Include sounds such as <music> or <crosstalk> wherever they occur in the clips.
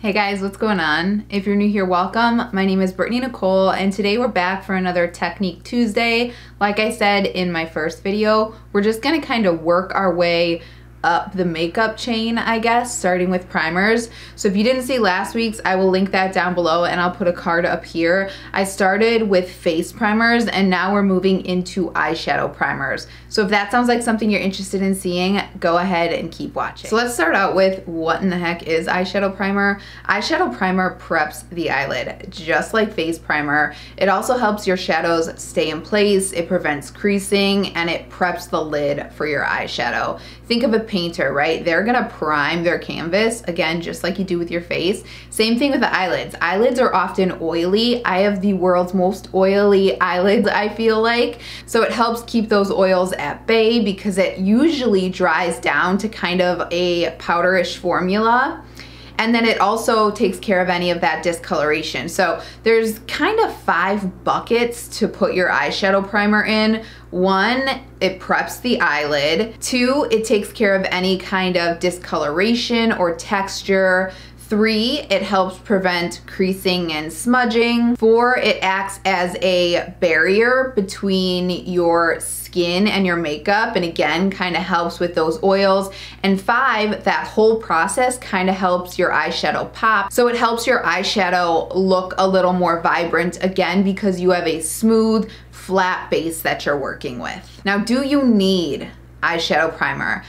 Hey guys, what's going on? If you're new here, welcome. My name is Brittany Nichole, and today we're back for another Technique Tuesday. Like I said in my first video, we're just gonna kind of work our way up the makeup chain, I guess, starting with primers. So if you didn't see last week's, I will link that down below and I'll put a card up here. I started with face primers and now we're moving into eyeshadow primers. So if that sounds like something you're interested in seeing, go ahead and keep watching. So let's start out with what in the heck is eyeshadow primer? Eyeshadow primer preps the eyelid, just like face primer. It also helps your shadows stay in place, it prevents creasing, and it preps the lid for your eyeshadow. Think of a painter, right? They're gonna prime their canvas, again, just like you do with your face. Same thing with the eyelids. Eyelids are often oily. I have the world's most oily eyelids, I feel like. So it helps keep those oils at bay because it usually dries down to kind of a powderish formula and then it also takes care of any of that discoloration. So there's kind of five buckets to put your eyeshadow primer in. One, it preps the eyelid. Two, it takes care of any kind of discoloration or texture. Three, it helps prevent creasing and smudging. Four, it acts as a barrier between your and your makeup and again kind of helps with those oils. And five, that whole process kind of helps your eyeshadow pop. So it helps your eyeshadow look a little more vibrant again because you have a smooth, flat base that you're working with. Now, do you need eyeshadow primer?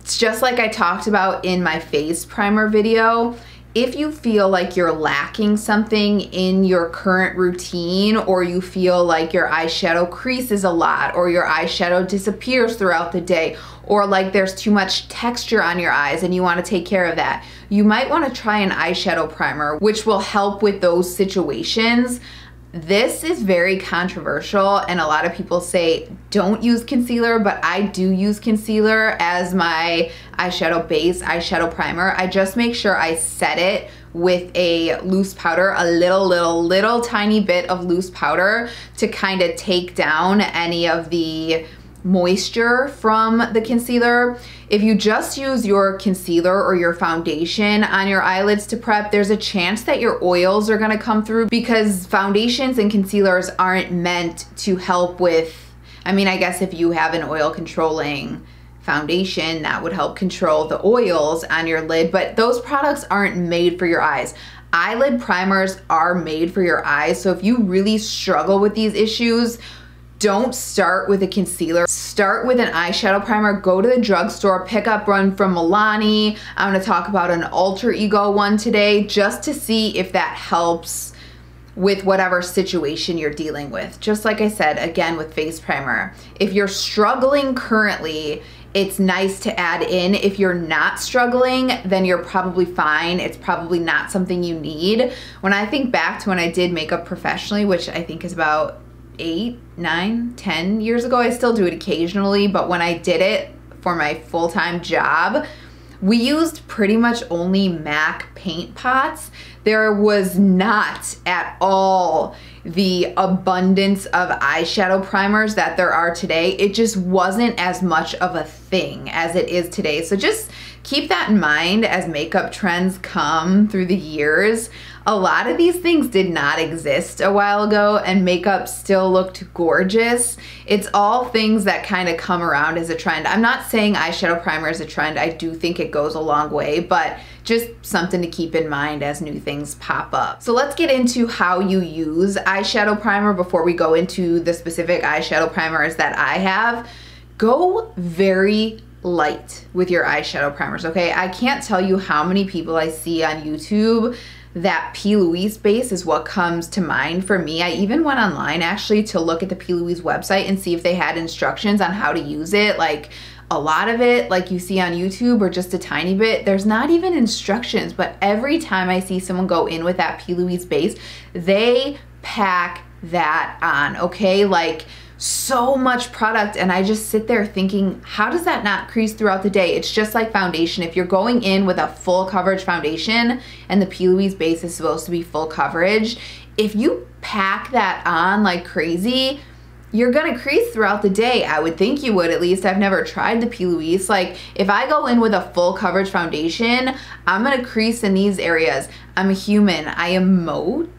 It's just like I talked about in my face primer video if you feel like you're lacking something in your current routine or you feel like your eyeshadow creases a lot or your eyeshadow disappears throughout the day or like there's too much texture on your eyes and you want to take care of that, you might want to try an eyeshadow primer which will help with those situations. This is very controversial and a lot of people say don't use concealer, but I do use concealer as my eyeshadow base, eyeshadow primer. I just make sure I set it with a loose powder, a little, little, little tiny bit of loose powder to kind of take down any of the moisture from the concealer. If you just use your concealer or your foundation on your eyelids to prep, there's a chance that your oils are gonna come through because foundations and concealers aren't meant to help with, I mean, I guess if you have an oil controlling foundation that would help control the oils on your lid, but those products aren't made for your eyes. Eyelid primers are made for your eyes, so if you really struggle with these issues, don't start with a concealer. Start with an eyeshadow primer. Go to the drugstore, pick up one from Milani. I'm gonna talk about an alter ego one today just to see if that helps with whatever situation you're dealing with. Just like I said, again with face primer. If you're struggling currently, it's nice to add in. If you're not struggling, then you're probably fine. It's probably not something you need. When I think back to when I did makeup professionally, which I think is about eight, nine, ten years ago. I still do it occasionally, but when I did it for my full-time job, we used pretty much only MAC paint pots. There was not at all the abundance of eyeshadow primers that there are today. It just wasn't as much of a thing as it is today. So just keep that in mind as makeup trends come through the years. A lot of these things did not exist a while ago and makeup still looked gorgeous. It's all things that kind of come around as a trend. I'm not saying eyeshadow primer is a trend. I do think it goes a long way, but just something to keep in mind as new things pop up. So let's get into how you use eyeshadow primer before we go into the specific eyeshadow primers that I have. Go very light with your eyeshadow primers, okay? I can't tell you how many people I see on YouTube that P. Louise base is what comes to mind for me. I even went online actually to look at the P. Louise website and see if they had instructions on how to use it. Like a lot of it, like you see on YouTube or just a tiny bit, there's not even instructions. But every time I see someone go in with that P. Louise base, they pack that on, okay? Like, so much product and I just sit there thinking, how does that not crease throughout the day? It's just like foundation. If you're going in with a full coverage foundation and the P. Louise base is supposed to be full coverage, if you pack that on like crazy, you're gonna crease throughout the day. I would think you would at least. I've never tried the P. Louise. Like if I go in with a full coverage foundation, I'm gonna crease in these areas. I'm a human. I emote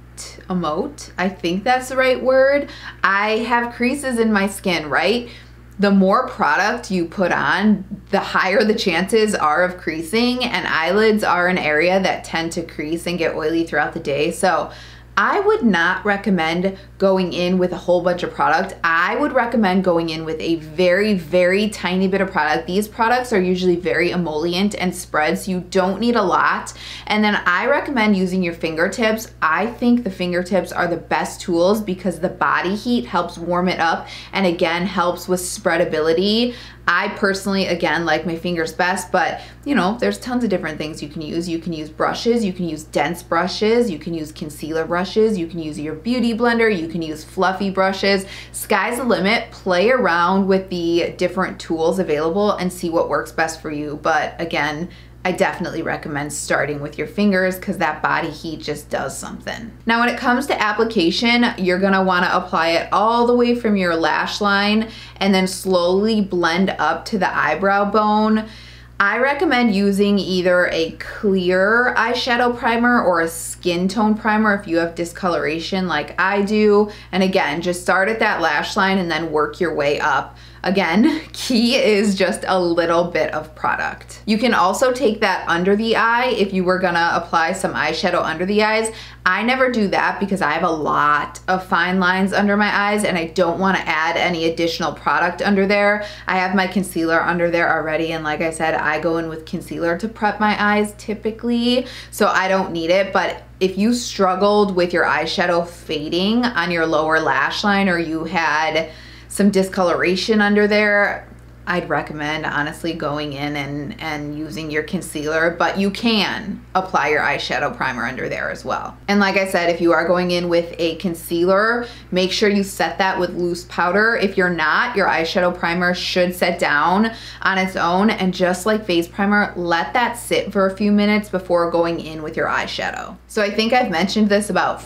emote. I think that's the right word. I have creases in my skin, right? The more product you put on, the higher the chances are of creasing, and eyelids are an area that tend to crease and get oily throughout the day. So I would not recommend going in with a whole bunch of product. I would recommend going in with a very, very tiny bit of product. These products are usually very emollient and spread, so you don't need a lot. And then I recommend using your fingertips. I think the fingertips are the best tools because the body heat helps warm it up and again helps with spreadability. I personally, again, like my fingers best, but you know, there's tons of different things you can use. You can use brushes, you can use dense brushes, you can use concealer brushes, you can use your beauty blender, you can use fluffy brushes. Sky's the limit. Play around with the different tools available and see what works best for you. But again, I definitely recommend starting with your fingers because that body heat just does something. Now when it comes to application, you're gonna wanna apply it all the way from your lash line and then slowly blend up to the eyebrow bone. I recommend using either a clear eyeshadow primer or a skin tone primer if you have discoloration like I do. And again, just start at that lash line and then work your way up. Again, <laughs> key is just a little bit of product. You can also take that under the eye if you were gonna apply some eyeshadow under the eyes. I never do that because I have a lot of fine lines under my eyes and I don't wanna add any additional product under there. I have my concealer under there already and like I said, I go in with concealer to prep my eyes typically, so I don't need it, but if you struggled with your eyeshadow fading on your lower lash line or you had some discoloration under there, I'd recommend honestly going in and, and using your concealer, but you can apply your eyeshadow primer under there as well. And like I said, if you are going in with a concealer, make sure you set that with loose powder. If you're not, your eyeshadow primer should set down on its own. And just like face primer, let that sit for a few minutes before going in with your eyeshadow. So I think I've mentioned this about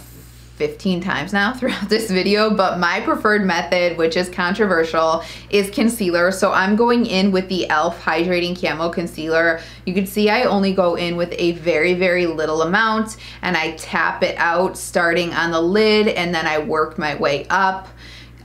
15 times now <laughs> throughout this video, but my preferred method, which is controversial, is concealer. So I'm going in with the e.l.f. Hydrating Camo Concealer. You can see I only go in with a very, very little amount and I tap it out starting on the lid and then I work my way up.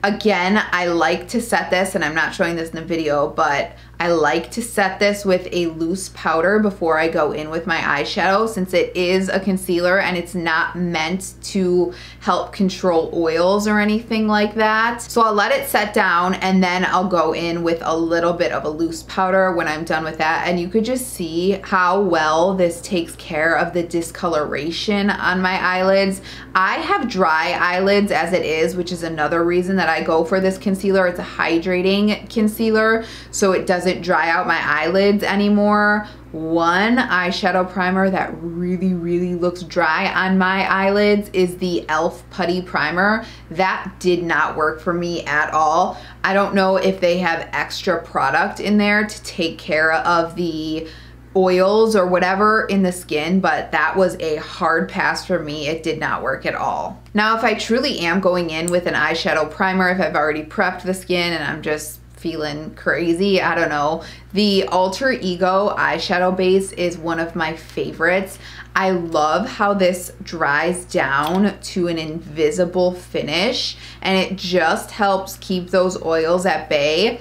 Again, I like to set this, and I'm not showing this in the video, but I like to set this with a loose powder before I go in with my eyeshadow since it is a concealer and it's not meant to help control oils or anything like that. So I'll let it set down and then I'll go in with a little bit of a loose powder when I'm done with that. And you could just see how well this takes care of the discoloration on my eyelids. I have dry eyelids as it is, which is another reason that I go for this concealer. It's a hydrating concealer, so it doesn't doesn't dry out my eyelids anymore. One eyeshadow primer that really, really looks dry on my eyelids is the e.l.f. Putty Primer. That did not work for me at all. I don't know if they have extra product in there to take care of the oils or whatever in the skin, but that was a hard pass for me. It did not work at all. Now, if I truly am going in with an eyeshadow primer, if I've already prepped the skin and I'm just feeling crazy. I don't know. The Alter Ego eyeshadow base is one of my favorites. I love how this dries down to an invisible finish and it just helps keep those oils at bay.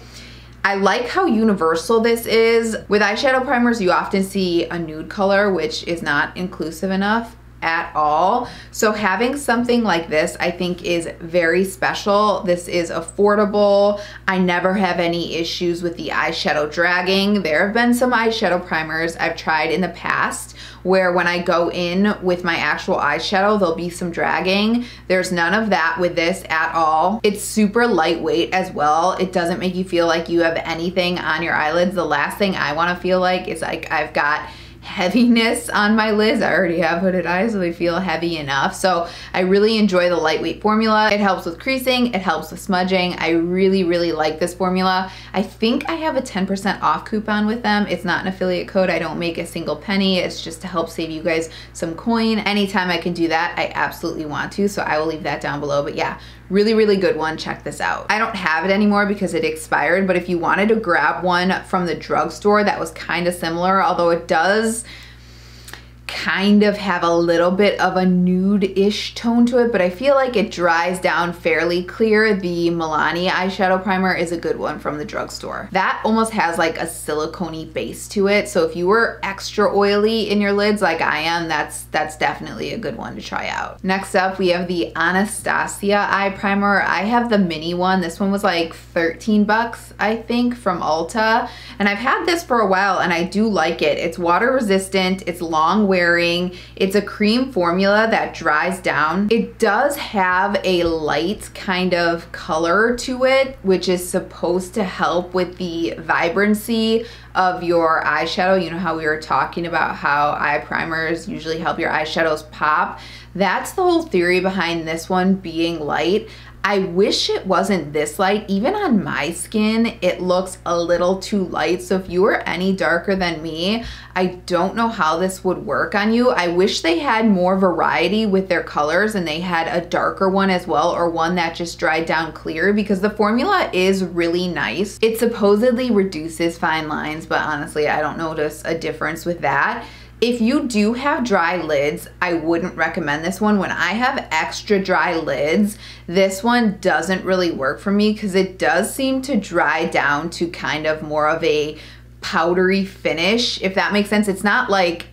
I like how universal this is. With eyeshadow primers, you often see a nude color, which is not inclusive enough at all. So having something like this I think is very special. This is affordable. I never have any issues with the eyeshadow dragging. There have been some eyeshadow primers I've tried in the past where when I go in with my actual eyeshadow, there'll be some dragging. There's none of that with this at all. It's super lightweight as well. It doesn't make you feel like you have anything on your eyelids. The last thing I wanna feel like is like I've got heaviness on my lids. I already have hooded eyes, so they feel heavy enough. So I really enjoy the lightweight formula. It helps with creasing, it helps with smudging. I really, really like this formula. I think I have a 10% off coupon with them. It's not an affiliate code. I don't make a single penny. It's just to help save you guys some coin. Anytime I can do that, I absolutely want to. So I will leave that down below. But yeah, Really, really good one. Check this out. I don't have it anymore because it expired, but if you wanted to grab one from the drugstore that was kind of similar, although it does kind of have a little bit of a nude-ish tone to it, but I feel like it dries down fairly clear. The Milani eyeshadow primer is a good one from the drugstore. That almost has like a silicone base to it, so if you were extra oily in your lids like I am, that's, that's definitely a good one to try out. Next up, we have the Anastasia eye primer. I have the mini one. This one was like 13 bucks, I think, from Ulta, and I've had this for a while and I do like it. It's water resistant, it's long wear wearing. It's a cream formula that dries down. It does have a light kind of color to it, which is supposed to help with the vibrancy of your eyeshadow. You know how we were talking about how eye primers usually help your eyeshadows pop. That's the whole theory behind this one being light. I wish it wasn't this light. Even on my skin, it looks a little too light. So if you were any darker than me, I don't know how this would work on you. I wish they had more variety with their colors and they had a darker one as well or one that just dried down clear because the formula is really nice. It supposedly reduces fine lines, but honestly, I don't notice a difference with that. If you do have dry lids, I wouldn't recommend this one. When I have extra dry lids, this one doesn't really work for me because it does seem to dry down to kind of more of a powdery finish, if that makes sense. It's not like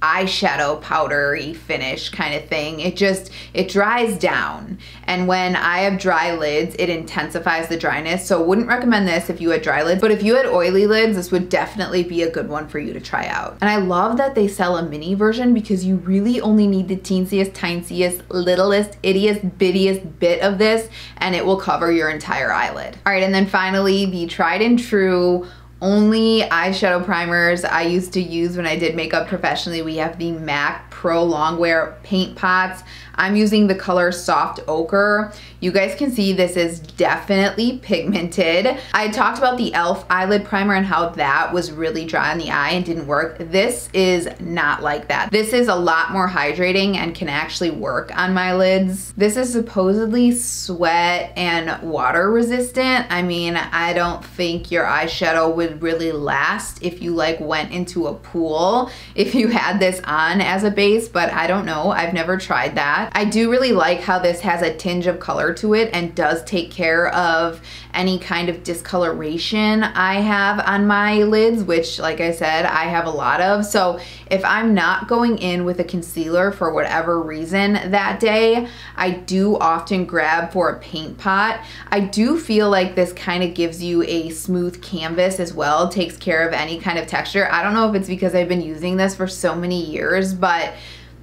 eyeshadow powdery finish kind of thing. It just, it dries down. And when I have dry lids, it intensifies the dryness. So wouldn't recommend this if you had dry lids, but if you had oily lids, this would definitely be a good one for you to try out. And I love that they sell a mini version because you really only need the teensiest, tiniest, littlest, ittiest, bittiest bit of this and it will cover your entire eyelid. All right, and then finally the tried and true only eyeshadow primers I used to use when I did makeup professionally. We have the MAC Pro Longwear Paint Pots. I'm using the color Soft Ochre. You guys can see this is definitely pigmented. I talked about the e.l.f. eyelid primer and how that was really dry on the eye and didn't work. This is not like that. This is a lot more hydrating and can actually work on my lids. This is supposedly sweat and water resistant. I mean, I don't think your eyeshadow would really last if you like went into a pool if you had this on as a base, but I don't know. I've never tried that. I do really like how this has a tinge of color to it and does take care of any kind of discoloration I have on my lids, which like I said, I have a lot of. So if I'm not going in with a concealer for whatever reason that day, I do often grab for a paint pot. I do feel like this kind of gives you a smooth canvas as well, takes care of any kind of texture. I don't know if it's because I've been using this for so many years, but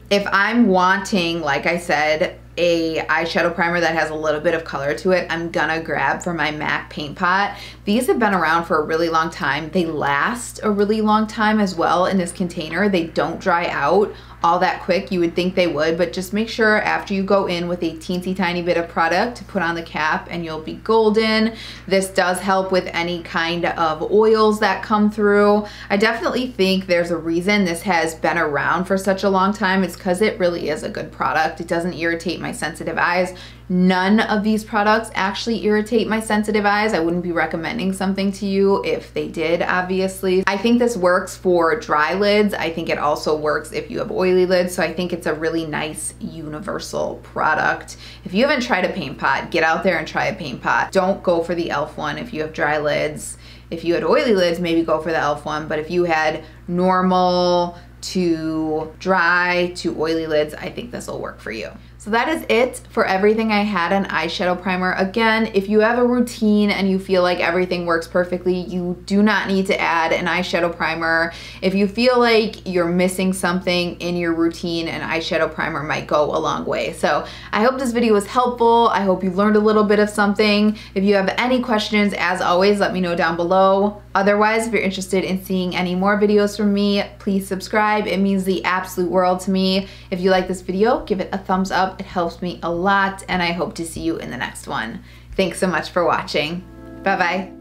if I'm wanting, like I said, a eyeshadow primer that has a little bit of color to it, I'm gonna grab for my MAC paint pot. These have been around for a really long time. They last a really long time as well in this container. They don't dry out all that quick. You would think they would, but just make sure after you go in with a teensy tiny bit of product to put on the cap and you'll be golden. This does help with any kind of oils that come through. I definitely think there's a reason this has been around for such a long time. It's because it really is a good product. It doesn't irritate my sensitive eyes. None of these products actually irritate my sensitive eyes. I wouldn't be recommending something to you if they did, obviously. I think this works for dry lids. I think it also works if you have oily lids, so I think it's a really nice universal product. If you haven't tried a paint pot, get out there and try a paint pot. Don't go for the e.l.f. one if you have dry lids. If you had oily lids, maybe go for the e.l.f. one, but if you had normal to dry to oily lids, I think this will work for you. So that is it for everything I had on eyeshadow primer. Again, if you have a routine and you feel like everything works perfectly, you do not need to add an eyeshadow primer. If you feel like you're missing something in your routine, an eyeshadow primer might go a long way. So I hope this video was helpful. I hope you learned a little bit of something. If you have any questions, as always, let me know down below. Otherwise, if you're interested in seeing any more videos from me, please subscribe. It means the absolute world to me. If you like this video, give it a thumbs up it helps me a lot and I hope to see you in the next one. Thanks so much for watching. Bye-bye.